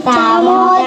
¡Vamos!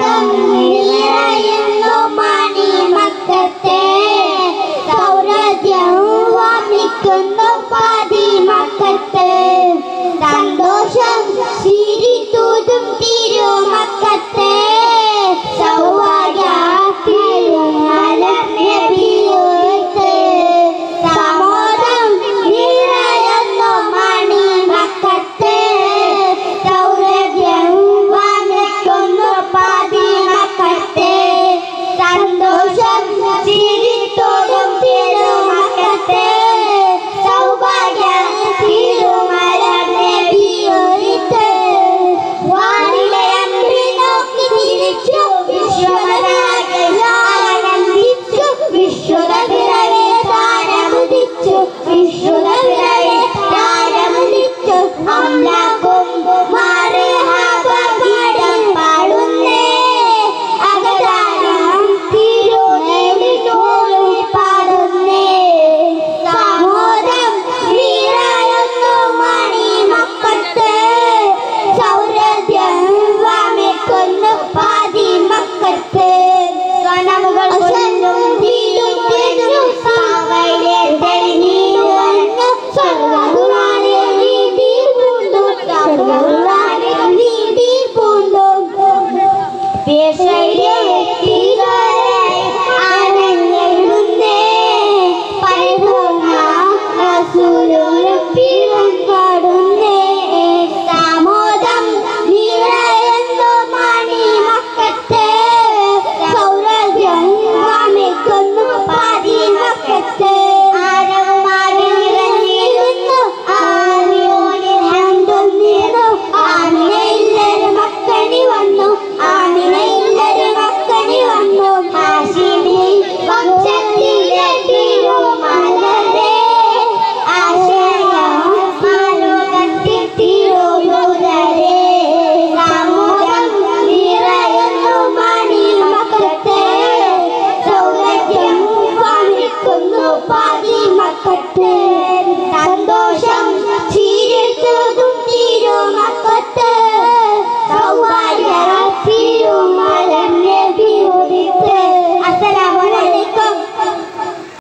Oh. Gopali ಮಕ್ಕಟ್ಟೆ